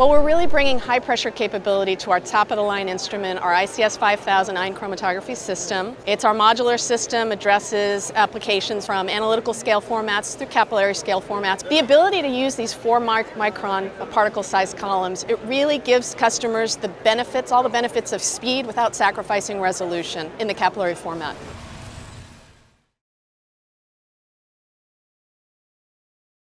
Well, we're really bringing high pressure capability to our top of the line instrument, our ICS 5000 ion chromatography system. It's our modular system, addresses applications from analytical scale formats through capillary scale formats. The ability to use these four micron particle size columns, it really gives customers the benefits, all the benefits of speed without sacrificing resolution in the capillary format.